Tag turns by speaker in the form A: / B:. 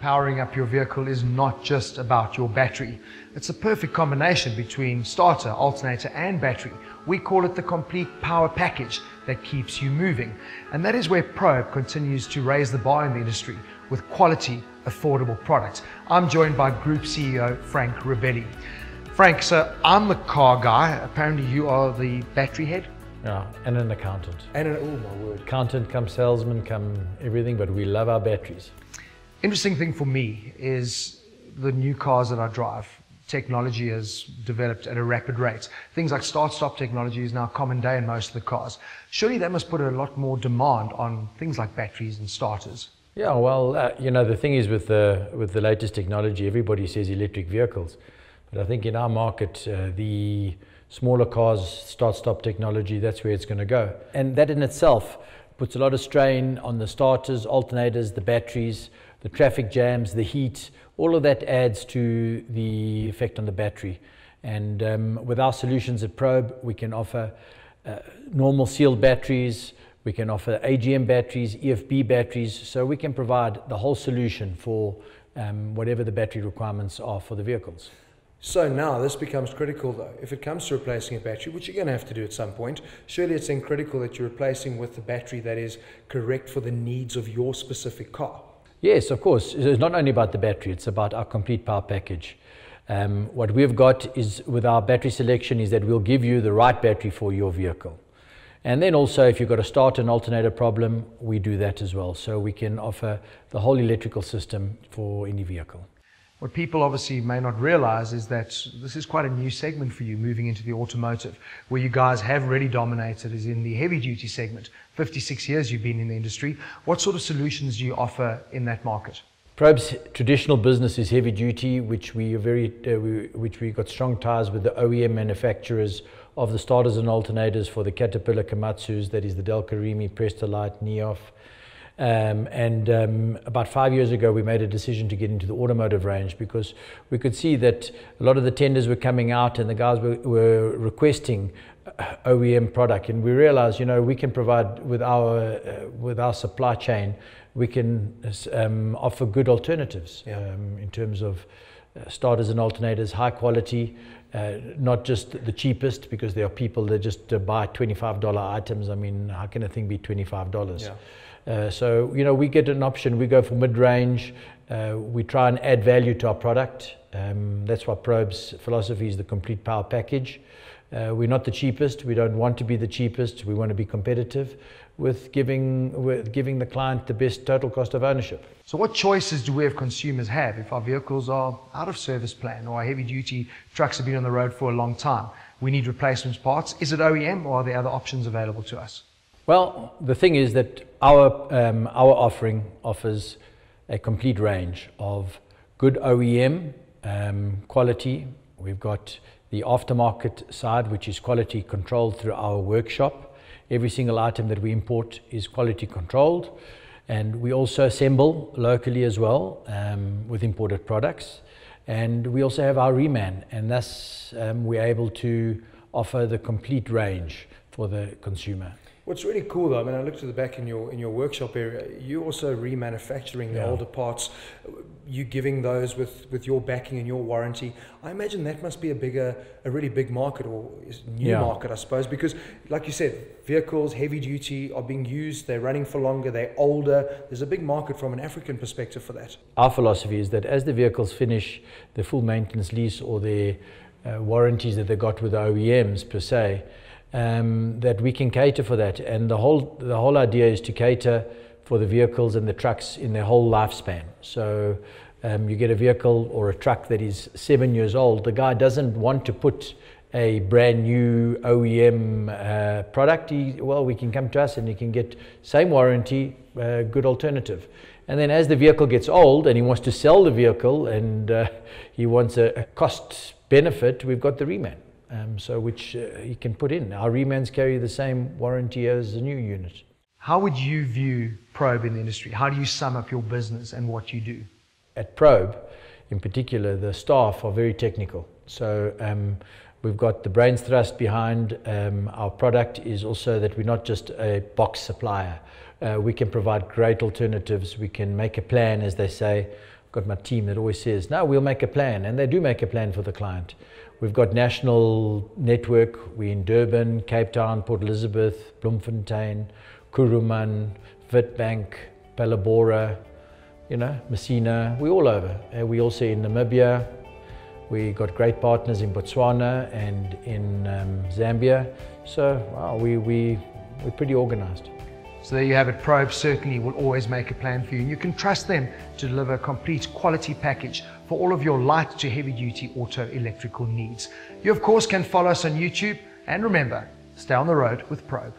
A: powering up your vehicle is not just about your battery. It's a perfect combination between starter, alternator, and battery. We call it the complete power package that keeps you moving. And that is where Probe continues to raise the bar in the industry with quality, affordable products. I'm joined by Group CEO Frank Rovelli. Frank, so I'm the car guy. Apparently, you are the battery head.
B: Yeah, and an accountant.
A: And an, oh my word.
B: Accountant, come salesman, come everything, but we love our batteries.
A: Interesting thing for me is the new cars that I drive. Technology has developed at a rapid rate. Things like start-stop technology is now common day in most of the cars. Surely that must put a lot more demand on things like batteries and starters.
B: Yeah, well, uh, you know, the thing is with the with the latest technology, everybody says electric vehicles, but I think in our market, uh, the smaller cars, start-stop technology, that's where it's going to go, and that in itself puts a lot of strain on the starters, alternators, the batteries the traffic jams, the heat, all of that adds to the effect on the battery. And um, with our solutions at Probe, we can offer uh, normal sealed batteries, we can offer AGM batteries, EFB batteries, so we can provide the whole solution for um, whatever the battery requirements are for the vehicles.
A: So now this becomes critical though. If it comes to replacing a battery, which you're going to have to do at some point, surely it's then critical that you're replacing with the battery that is correct for the needs of your specific car.
B: Yes, of course. It's not only about the battery, it's about our complete power package. Um, what we've got is with our battery selection is that we'll give you the right battery for your vehicle. And then also if you've got a starter and alternator problem, we do that as well. So we can offer the whole electrical system for any vehicle.
A: What people obviously may not realize is that this is quite a new segment for you moving into the automotive, where you guys have really dominated is in the heavy duty segment. 56 years you've been in the industry. What sort of solutions do you offer in that market?
B: Probe's traditional business is heavy duty, which we are very, uh, we, which we got strong ties with the OEM manufacturers of the starters and alternators for the Caterpillar Komatsu's, that is the Delco Remy, Prestolite, Niehoff, um, and um, about five years ago, we made a decision to get into the automotive range because we could see that a lot of the tenders were coming out and the guys were, were requesting uh, OEM product. And we realized, you know, we can provide with our, uh, with our supply chain, we can um, offer good alternatives yeah. Um, in terms of uh, starters and alternators, high quality, uh, not just the cheapest because there are people that just uh, buy $25 items. I mean, how can a thing be $25? Yeah. Uh, so, you know, we get an option. We go for mid-range. Uh, we try and add value to our product. Um, that's what Probe's philosophy is the complete power package. Uh, we're not the cheapest. We don't want to be the cheapest. We want to be competitive with giving, with giving the client the best total cost of ownership.
A: So what choices do we as consumers have if our vehicles are out of service plan or our heavy duty trucks have been on the road for a long time? We need replacement parts. Is it OEM or are there other options available to us?
B: Well, the thing is that our, um, our offering offers a complete range of good OEM um, quality. We've got the aftermarket side, which is quality controlled through our workshop. Every single item that we import is quality controlled. And we also assemble locally as well um, with imported products. And we also have our reman, and thus um, we're able to offer the complete range for the consumer.
A: What's really cool though, I mean, I looked at the back in your in your workshop area. You're also remanufacturing the yeah. older parts. You giving those with with your backing and your warranty. I imagine that must be a bigger, a really big market or new yeah. market, I suppose, because like you said, vehicles heavy duty are being used. They're running for longer. They're older. There's a big market from an African perspective for that.
B: Our philosophy is that as the vehicles finish the full maintenance lease or their uh, warranties that they got with the OEMs per se um, that we can cater for that. And the whole, the whole idea is to cater for the vehicles and the trucks in their whole lifespan. So um, you get a vehicle or a truck that is seven years old, the guy doesn't want to put a brand new OEM uh, product, he, well, we can come to us and you can get same warranty, uh, good alternative. And then as the vehicle gets old and he wants to sell the vehicle and uh, he wants a, a cost benefit, we've got the reman um, so which uh, you can put in. Our remans carry the same warranty as the new unit.
A: How would you view Probe in the industry? How do you sum up your business and what you do?
B: At Probe, in particular, the staff are very technical. So um, we've got the brains thrust behind um, our product is also that we're not just a box supplier. Uh, we can provide great alternatives. We can make a plan, as they say, got my team that always says, no, we'll make a plan. And they do make a plan for the client. We've got national network. We're in Durban, Cape Town, Port Elizabeth, Bloemfontein, Kuruman, Witbank, Phalaborwa, you know, Messina. We're all over. And we also in Namibia. We got great partners in Botswana and in um, Zambia. So wow, we, we, we're pretty organized.
A: So there you have it. Probe certainly will always make a plan for you. And you can trust them to deliver a complete quality package for all of your light to heavy duty auto electrical needs. You, of course, can follow us on YouTube. And remember, stay on the road with Probe.